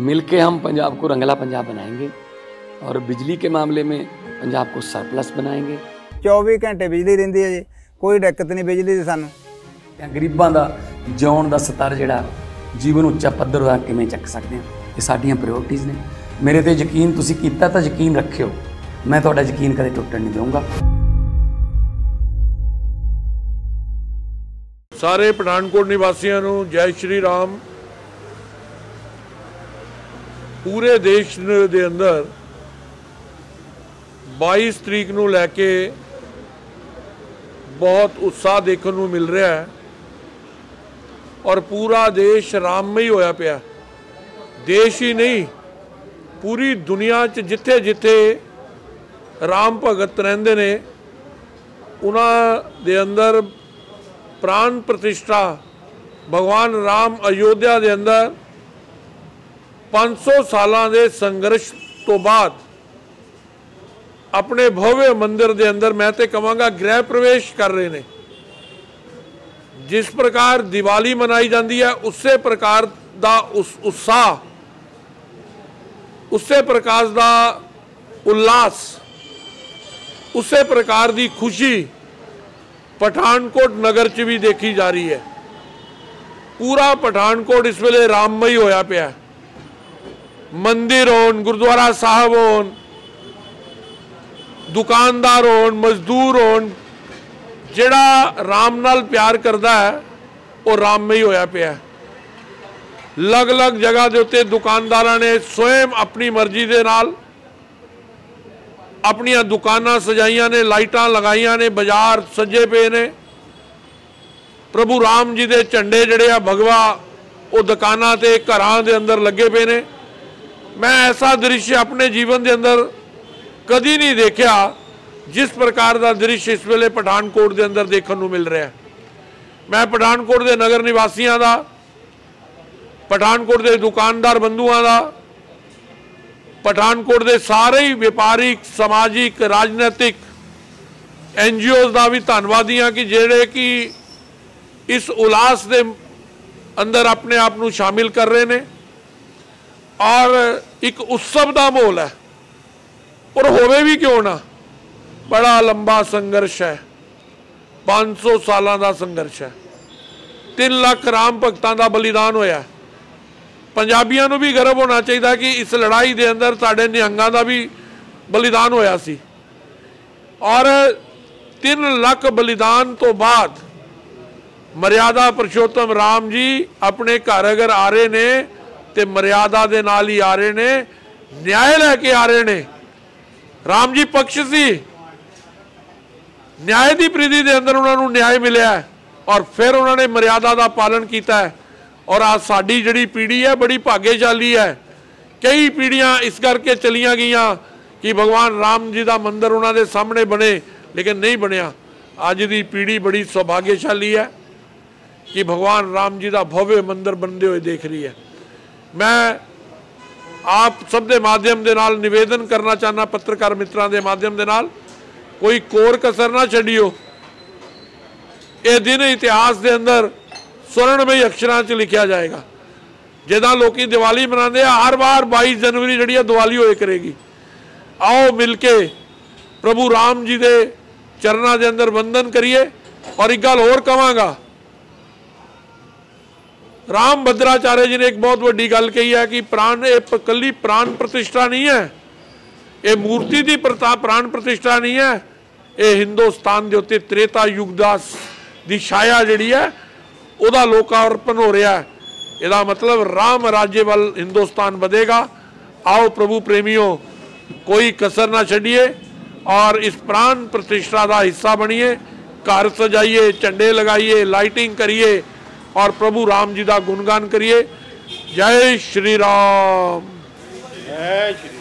मिलके हम पंजाब को रंगला पंजाब बनाएंगे और बिजली के मामले में पंजाब को सरप्लस बनाएंगे 24 ਘੰਟੇ ਬਿਜਲੀ ਰਹਿੰਦੀ ਹੈ ਜੀ ਕੋਈ ਦਿੱਕਤ ਨਹੀਂ ਬਿਜਲੀ ਦੀ ਸਾਨੂੰ ਜਾਂ ਗਰੀਬਾਂ ਦਾ ਜਿਉਣ ਦਾ ਸਤਰ ਜਿਹੜਾ ਜੀਵਨ ਉੱਚਾ ਪੱਧਰ ਦਾ ਕਿਵੇਂ ਚੱਕ ਸਕਦੇ ਹਾਂ ਇਹ ਸਾਡੀਆਂ ਪ੍ਰਾਇੋਰਟੀਆਂ ਨੇ ਮੇਰੇ ਤੇ ਯਕੀਨ ਤੁਸੀਂ ਕੀਤਾ ਤਾਂ ਯਕੀਨ ਰੱਖਿਓ ਮੈਂ ਤੁਹਾਡਾ ਯਕੀਨ ਕਦੇ ਟੁੱਟਣ ਨਹੀਂ ਦਊਂਗਾ ਸਾਰੇ ਪਠਾਨਕੋਟ ਨਿਵਾਸੀਆਂ ਨੂੰ ਜੈ ਸ਼੍ਰੀ ਰਾਮ ਪੂਰੇ ਦੇਸ਼ ਦੇ ਅੰਦਰ 22 ਤਰੀਕ ਨੂੰ ਲੈ ਕੇ ਬਹੁਤ ਉਤਸ਼ਾਹ ਦੇਖਣ ਨੂੰ ਮਿਲ ਰਿਹਾ ਹੈ ਔਰ ਪੂਰਾ ਦੇਸ਼ ਰਾਮਮਈ ਹੋਇਆ ਪਿਆ ਦੇਸ਼ ਹੀ ਨਹੀਂ, ਪੂਰੀ ਦੁਨੀਆ 'ਚ ਜਿੱਥੇ ਜਿੱਥੇ ਰਾਮ ਭਗਤ ਰਹਿੰਦੇ ਨੇ, ਉਹਨਾਂ ਦੇ ਅੰਦਰ ਪ੍ਰਾਨ ਪ੍ਰਤਿਸ਼ਠਾ, ਭਗਵਾਨ ਰਾਮ ਅਯੋਧਿਆ ਦੇ ਅੰਦਰ 500 ਸਾਲਾਂ ਦੇ ਸੰਘਰਸ਼ ਤੋਂ ਬਾਅਦ ਆਪਣੇ ਭਵਯ ਮੰਦਿਰ ਦੇ ਅੰਦਰ ਮੈਂ ਤੇ ਕਹਾਂਗਾ ਗ੍ਰਹਿ ਪ੍ਰਵੇਸ਼ ਕਰ ਰਹੇ ਨੇ। ਜਿਸ ਪ੍ਰਕਾਰ ਦੀਵਾਲੀ ਮਨਾਈ ਜਾਂਦੀ ਹੈ, ਉਸੇ ਪ੍ਰਕਾਰ ਦਾ ਉਸ ਉਤਸ਼ਾਹ, ਉਸੇ ਪ੍ਰਕਾਰ ਦਾ ਉਲਾਸ ਉਸੇ ਪ੍ਰਕਾਰ ਦੀ ਖੁਸ਼ੀ ਪਠਾਨਕੋਟ ਨਗਰ 'ਚ ਵੀ ਦੇਖੀ ਜਾ ਰਹੀ ਹੈ। ਪੂਰਾ ਪਠਾਨਕੋਟ ਇਸ ਵੇਲੇ ਰਾਮਮਈ ਹੋਇਆ ਪਿਆ ਹੈ। ਮੰਦਿਰ ਹੋਣ ਗੁਰਦੁਆਰਾ ਸਾਹਿਬ ਹੋਣ ਦੁਕਾਨਦਾਰ ਹੋਣ ਮਜ਼ਦੂਰ ਹੋਣ ਜਿਹੜਾ ਰਾਮ ਨਾਲ ਪਿਆਰ ਕਰਦਾ ਹੈ ਉਹ ਰਾਮਮਈ ਹੋਇਆ ਪਿਆ ਹੈ। ਅਲੱਗ-ਅਲੱਗ ਜਗ੍ਹਾ ਦੇ ਉੱਤੇ ਦੁਕਾਨਦਾਰਾਂ ਨੇ ਸਵੈਮ ਆਪਣੀ ਮਰਜ਼ੀ ਦੇ ਨਾਲ ਆਪਣੀਆਂ ਦੁਕਾਨਾਂ ਸਜਾਈਆਂ ਨੇ ਲਾਈਟਾਂ ਲਗਾਈਆਂ ਨੇ ਬਾਜ਼ਾਰ ਸਜੇ ਪਏ ਨੇ ਪ੍ਰਭੂ ਰਾਮ ਜੀ ਦੇ ਝੰਡੇ ਜਿਹੜੇ ਆ ਭਗਵਾ ਉਹ ਦੁਕਾਨਾਂ ਤੇ ਘਰਾਂ ਦੇ ਅੰਦਰ ਲੱਗੇ ਪਏ ਨੇ ਮੈਂ ਐਸਾ ਦ੍ਰਿਸ਼ ਆਪਣੇ ਜੀਵਨ ਦੇ ਅੰਦਰ ਕਦੀ ਨਹੀਂ ਦੇਖਿਆ ਜਿਸ ਪ੍ਰਕਾਰ ਦਾ ਦ੍ਰਿਸ਼ ਇਸ ਵੇਲੇ ਪਠਾਨਕੋਟ ਦੇ ਅੰਦਰ ਦੇਖਣ ਨੂੰ ਮਿਲ ਰਿਹਾ ਹੈ। ਮੈਂ ਪਠਾਨਕੋਟ ਦੇ ਨਗਰ ਨਿਵਾਸੀਆਂ ਦਾ, ਪਠਾਨਕੋਟ ਦੇ ਦੁਕਾਨਦਾਰ ਬੰਧੂਆਂ ਦਾ, ਪਠਾਨਕੋਟ ਦੇ ਸਾਰੇ ਹੀ ਵਪਾਰਿਕ, ਸਮਾਜਿਕ, ਰਾਜਨੀਤਿਕ ਐਨਜੀਓਜ਼ ਦਾ ਵੀ ਧੰਨਵਾਦੀ ਹਾਂ ਕਿ ਜਿਹੜੇ ਕਿ ਇਸ ਉਲਾਸ ਦੇ ਅੰਦਰ ਆਪਣੇ ਆਪ ਨੂੰ ਸ਼ਾਮਿਲ ਕਰ ਰਹੇ ਨੇ। ਔਰ ਇੱਕ ਉਤਸਵ ਦਾ ਮਾਹੌਲ ਹੈ। ਔਰ ਹੋਵੇ ਵੀ ਕਿਉਂ ਨਾ, ਬੜਾ ਲੰਬਾ ਸੰਘਰਸ਼ ਹੈ। 500 ਸਾਲਾਂ ਦਾ ਸੰਘਰਸ਼ ਹੈ। 3 ਲੱਖ ਰਾਮ ਭਗਤਾਂ ਦਾ ਬਲੀਦਾਨ ਹੋਇਆ ਪੰਜਾਬੀਆਂ ਨੂੰ ਵੀ ਗਰਵ ਹੋਣਾ ਚਾਹੀਦਾ ਕਿ ਇਸ ਲੜਾਈ ਦੇ ਅੰਦਰ ਸਾਡੇ ਨਿਹੰਗਾਂ ਦਾ ਵੀ ਬਲੀਦਾਨ ਹੋਇਆ ਸੀ। ਔਰ 3 ਲੱਖ ਬਲੀਦਾਨ ਤੋਂ ਬਾਅਦ ਮਰਿਆਦਾ ਪੁਰਸ਼ੋਤਮ ਰਾਮ ਜੀ ਆਪਣੇ ਘਰ ਅਗਰ ਆ ਰਹੇ ਨੇ ਤੇ ਮਰਿਆਦਾ ਦੇ ਨਾਲ ਹੀ ਆ ਰਹੇ ਨੇ, ਨਿਆਂ ਲੈ ਕੇ ਆ ਰਹੇ ਨੇ। ਰਾਮ ਜੀ ਪਕਸ਼ ਸੀ। ਨਿਆਂ ਦੀ ਪ੍ਰੀਤੀ ਦੇ ਅੰਦਰ ਉਹਨਾਂ ਨੂੰ ਨਿਆਂ ਮਿਲਿਆ ਔਰ ਫਿਰ ਉਹਨਾਂ ਨੇ ਮਰਿਆਦਾ ਦਾ ਪਾਲਨ ਕੀਤਾ ਔਰ ਆ ਸਾਡੀ ਜਿਹੜੀ ਪੀੜ੍ਹੀ ਹੈ, ਬੜੀ ਭਾਗੇਸ਼ਾਲੀ ਹੈ। ਕਈ ਪੀੜ੍ਹੀਆਂ ਇਸ ਕਰਕੇ ਚਲੀਆਂ ਗਈਆਂ ਕਿ ਭਗਵਾਨ ਰਾਮ ਜੀ ਦਾ ਮੰਦਿਰ ਉਹਨਾਂ ਦੇ ਸਾਹਮਣੇ ਬਣੇ, ਲੇਕਿਨ ਨਹੀਂ ਬਣਿਆ। ਅੱਜ ਦੀ ਪੀੜ੍ਹੀ ਬੜੀ ਸੁਭਾਗਿਆਸ਼ਾਲੀ ਹੈ ਕਿ ਭਗਵਾਨ ਰਾਮ ਜੀ ਦਾ ਭਵਯ ਮੰਦਿਰ ਬਣਦੇ ਹੋਏ ਦੇਖ ਰਹੀ ਹੈ। ਮੈਂ ਆਪ ਸਭ ਦੇ ਮਾਧਿਅਮ ਦੇ ਨਾਲ ਨਿਵੇਦਨ ਕਰਨਾ ਚਾਹਨਾ ਪੱਤਰਕਾਰ ਮਿੱਤਰਾਂ ਦੇ ਮਾਧਿਅਮ ਦੇ ਨਾਲ, ਕੋਈ ਕੋਰ ਕਸਰ ਨਾ ਛੱਡਿਓ। ਇਹ ਦਿਨ ਇਤਿਹਾਸ ਦੇ ਅੰਦਰ ਸਵਰਣਮਈ ਅਕਸ਼ਰਾਂ 'ਚ ਲਿਖਿਆ ਜਾਏਗਾ। ਜਿੱਦਾਂ ਲੋਕੀ ਦੀਵਾਲੀ ਮਨਾਉਂਦੇ ਆ, ਹਰ ਵਾਰ 22 ਜਨਵਰੀ ਜਿਹੜੀ ਆ ਦੀਵਾਲੀ ਹੋਏ ਕਰੇਗੀ। ਆਓ ਮਿਲ ਕੇ ਪ੍ਰਭੂ ਰਾਮ ਜੀ ਦੇ ਚਰਨਾਂ ਦੇ ਅੰਦਰ ਵੰਦਨ ਕਰੀਏ। ਔਰ ਇੱਕ ਗੱਲ ਹੋਰ ਕਵਾਂਗਾ ਰਾਮ ਭਦਰਾਚਾਰਿਆ ਜੀ ਨੇ ਇੱਕ ਬਹੁਤ ਵੱਡੀ ਗੱਲ ਕਹੀ ਹੈ ਕਿ ਪ੍ਰਾਣ, ਇਹ ਪ- ਕੱਲੀ ਪ੍ਰਾਨ ਪ੍ਰਤਿਸ਼ਠਾ ਨਹੀਂ ਹੈ। ਇਹ ਮੂਰਤੀ ਦੀ ਪ੍ਰਤਾ, ਪ੍ਰਾਣ ਪ੍ਰਤਿਸ਼ਠਾ ਨਹੀਂ ਹੈ। ਇਹ ਹਿੰਦੁਸਤਾਨ ਦੇ ਉੱਤੇ ਤ੍ਰੇਤਾ ਯੁਗ ਦਾ ਦੀ ਛਾਇਆ ਜਿਹੜੀ ਹੈ, ਉਹਦਾ ਲੋਕਾਰਪਣ ਹੋ ਰਿਹਾ ਇਹਦਾ ਮਤਲਬ ਰਾਮ ਰਾਜੇ ਵੱਲ ਹਿੰਦੁਸਤਾਨ ਵਧੇਗਾ। ਆਓ ਪ੍ਰਭੂ ਪ੍ਰੇਮੀਓ, ਕੋਈ ਕਸਰ ਨਾ ਛੱਡੀਏ ਔਰ ਇਸ ਪ੍ਰਾਣ ਪ੍ਰਤਿਸ਼ਠਾ ਦਾ ਹਿੱਸਾ ਬਣੀਏ। ਘਰ ਸਜਾਈਏ, ਝੰਡੇ ਲਗਾਈਏ, ਲਾਈਟਿੰਗ ਕਰੀਏ। ਔਰ ਪ੍ਰਭੂ ਰਾਮ ਜੀ ਦਾ ਗੁਣਗਾਨ ਕਰੀਏ। ਜੈ ਸ਼੍ਰੀ ਰਾਮ। ਜੈ ਸ਼੍ਰੀ